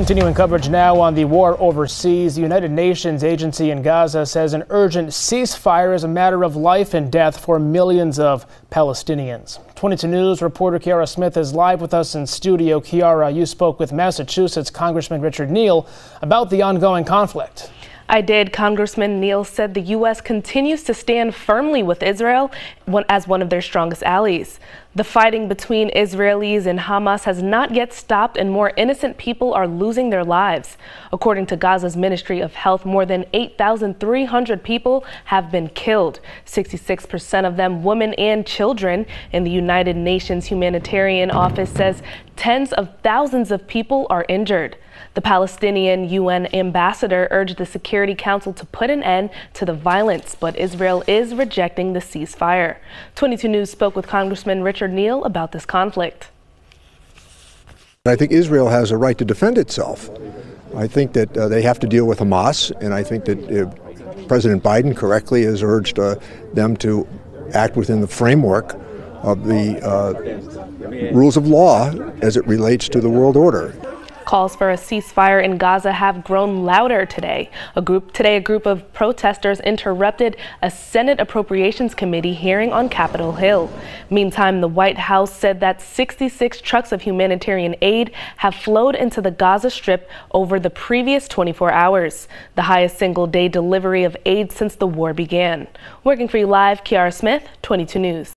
Continuing coverage now on the war overseas, the United Nations agency in Gaza says an urgent ceasefire is a matter of life and death for millions of Palestinians. 22 News reporter Kiara Smith is live with us in studio. Kiara, you spoke with Massachusetts Congressman Richard Neal about the ongoing conflict. I did. Congressman Neal said the U.S. continues to stand firmly with Israel as one of their strongest allies. The fighting between Israelis and Hamas has not yet stopped, and more innocent people are losing their lives. According to Gaza's Ministry of Health, more than 8,300 people have been killed, 66% of them women and children. And the United Nations Humanitarian Office says tens of thousands of people are injured. The Palestinian UN ambassador urged the Security Council to put an end to the violence, but Israel is rejecting the ceasefire. 22 News spoke with Congressman Richard Neal about this conflict. I think Israel has a right to defend itself. I think that uh, they have to deal with Hamas, and I think that uh, President Biden correctly has urged uh, them to act within the framework of the uh, rules of law as it relates to the world order. Calls for a ceasefire in Gaza have grown louder today. A group today a group of protesters interrupted a Senate Appropriations Committee hearing on Capitol Hill. Meantime, the White House said that 66 trucks of humanitarian aid have flowed into the Gaza Strip over the previous 24 hours, the highest single day delivery of aid since the war began. Working for you live, Kiara Smith, 22 News.